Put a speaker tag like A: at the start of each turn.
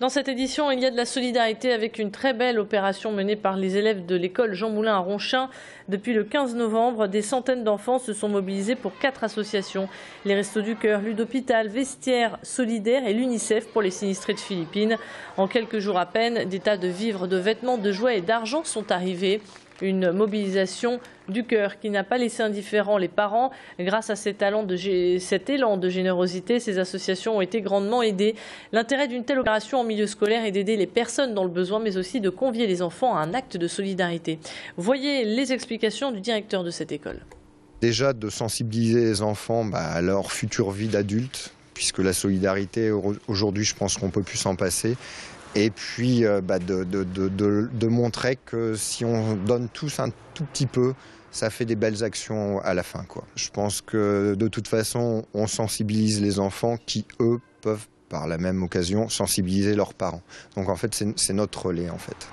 A: Dans cette édition, il y a de la solidarité avec une très belle opération menée par les élèves de l'école Jean Moulin à Ronchin. Depuis le 15 novembre, des centaines d'enfants se sont mobilisés pour quatre associations. Les Restos du Cœur, Ludhôpital, Vestiaire Solidaire et l'UNICEF pour les sinistrés de Philippines. En quelques jours à peine, des tas de vivres, de vêtements, de jouets et d'argent sont arrivés. Une mobilisation du cœur qui n'a pas laissé indifférents les parents. Grâce à de, cet élan de générosité, ces associations ont été grandement aidées. L'intérêt d'une telle opération en milieu scolaire est d'aider les personnes dans le besoin, mais aussi de convier les enfants à un acte de solidarité. Voyez les explications du directeur de cette école.
B: Déjà de sensibiliser les enfants bah, à leur future vie d'adulte, puisque la solidarité, aujourd'hui, je pense qu'on peut plus s'en passer et puis euh, bah, de, montrer que si on donne tous un tout petit peu, ça fait des belles actions à la fin. Quoi. Je pense que de toute façon, on sensibilise les enfants qui, eux, peuvent par la même occasion sensibiliser leurs parents. Donc en fait, c'est notre relais en fait.